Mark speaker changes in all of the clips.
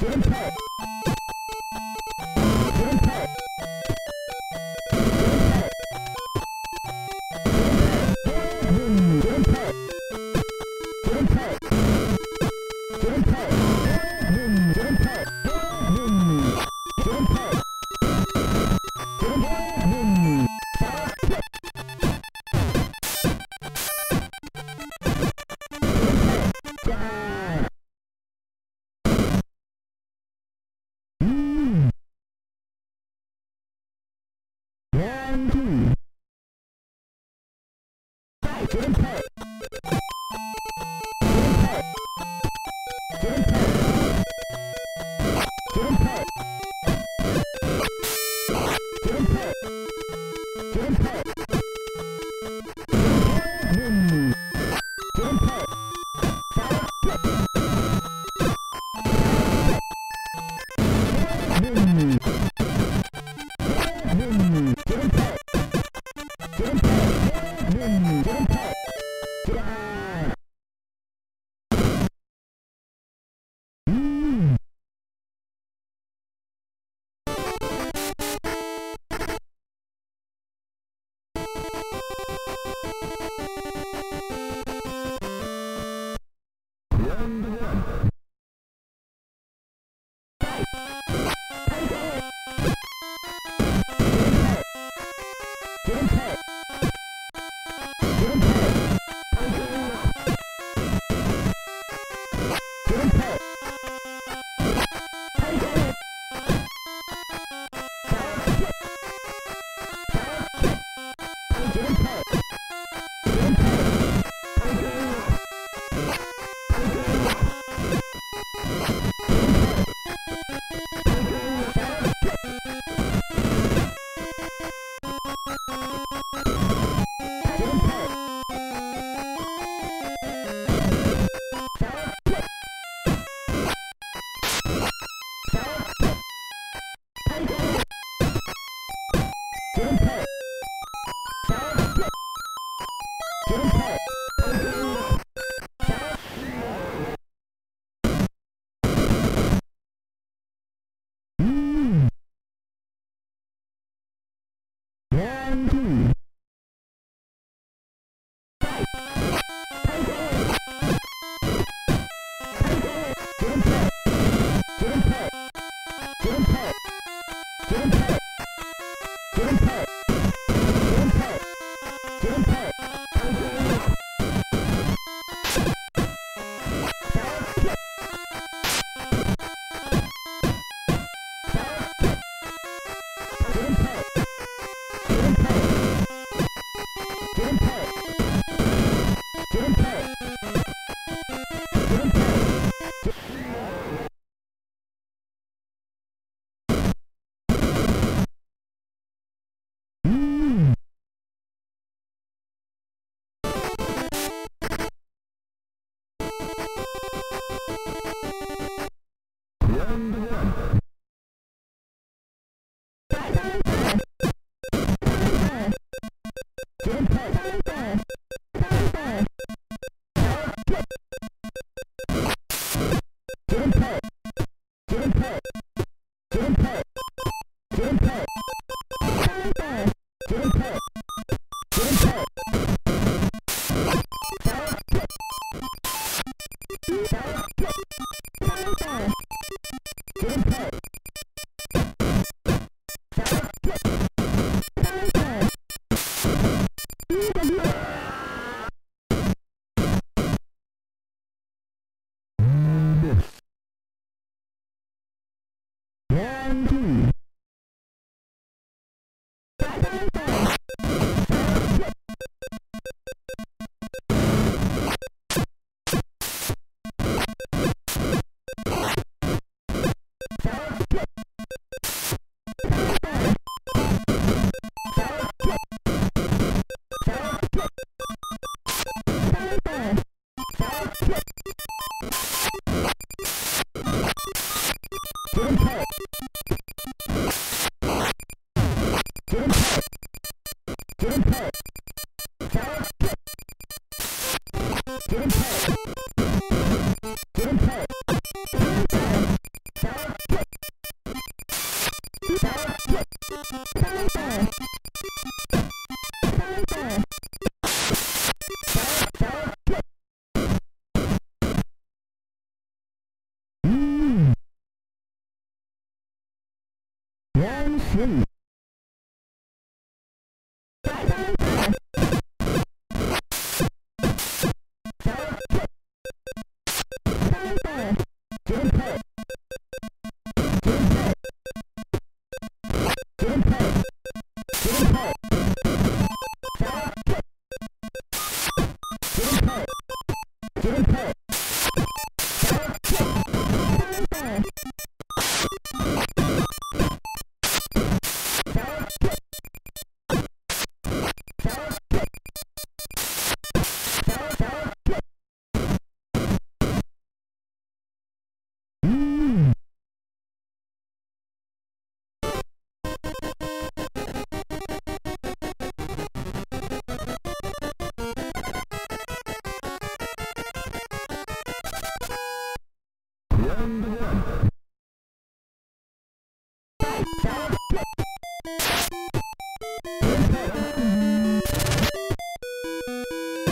Speaker 1: Good Get him out. Thank you.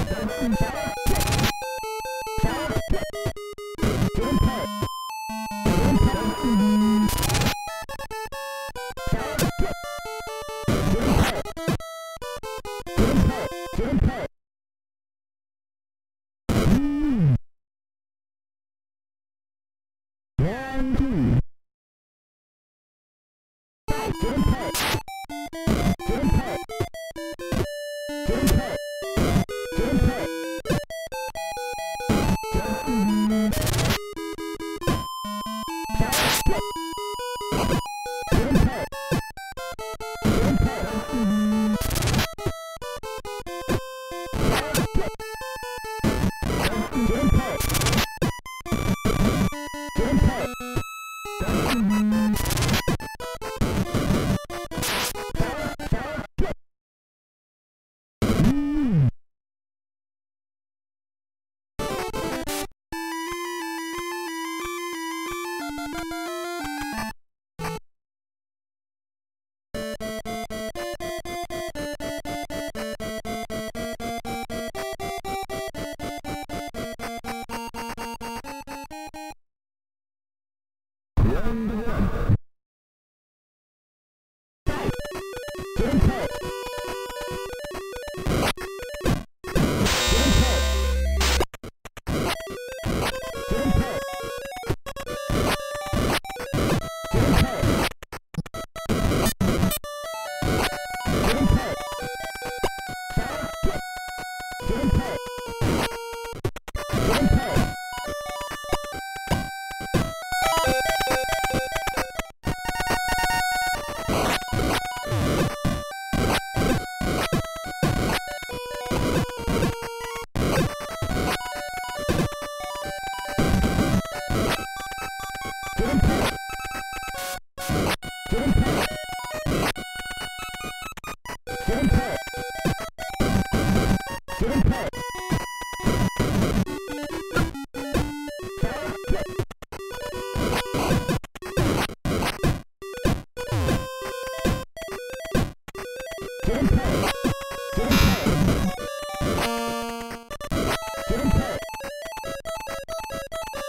Speaker 1: Take it!